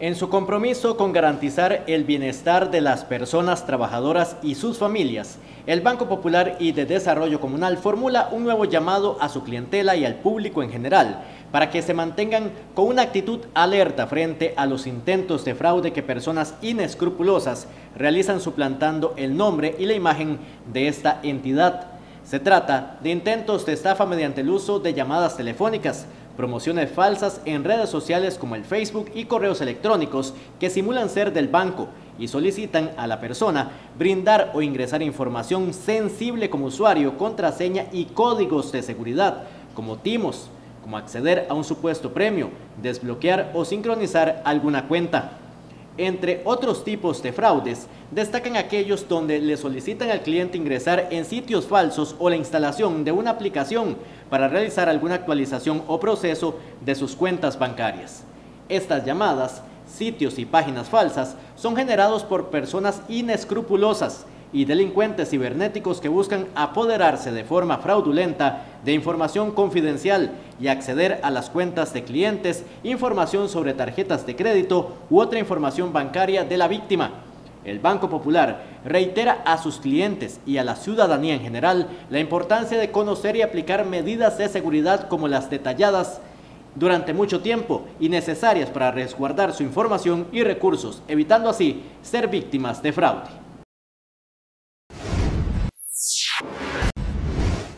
En su compromiso con garantizar el bienestar de las personas trabajadoras y sus familias, el Banco Popular y de Desarrollo Comunal formula un nuevo llamado a su clientela y al público en general para que se mantengan con una actitud alerta frente a los intentos de fraude que personas inescrupulosas realizan suplantando el nombre y la imagen de esta entidad. Se trata de intentos de estafa mediante el uso de llamadas telefónicas, promociones falsas en redes sociales como el Facebook y correos electrónicos que simulan ser del banco y solicitan a la persona brindar o ingresar información sensible como usuario, contraseña y códigos de seguridad, como timos, como acceder a un supuesto premio, desbloquear o sincronizar alguna cuenta. Entre otros tipos de fraudes, destacan aquellos donde le solicitan al cliente ingresar en sitios falsos o la instalación de una aplicación para realizar alguna actualización o proceso de sus cuentas bancarias. Estas llamadas, sitios y páginas falsas son generados por personas inescrupulosas y delincuentes cibernéticos que buscan apoderarse de forma fraudulenta de información confidencial y acceder a las cuentas de clientes, información sobre tarjetas de crédito u otra información bancaria de la víctima. El Banco Popular reitera a sus clientes y a la ciudadanía en general la importancia de conocer y aplicar medidas de seguridad como las detalladas durante mucho tiempo y necesarias para resguardar su información y recursos, evitando así ser víctimas de fraude.